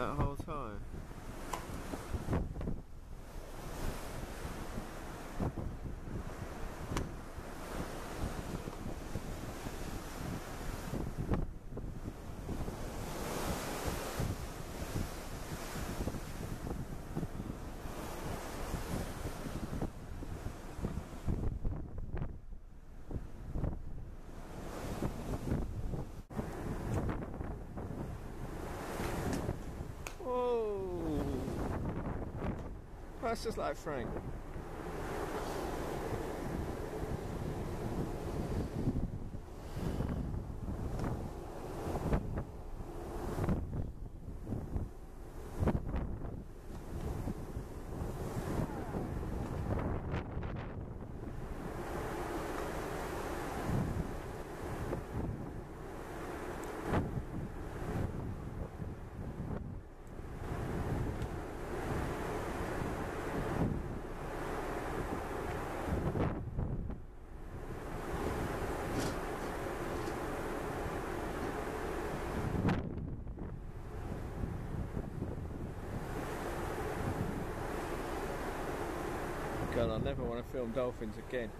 that whole that's just like Frank. I never want to film dolphins again.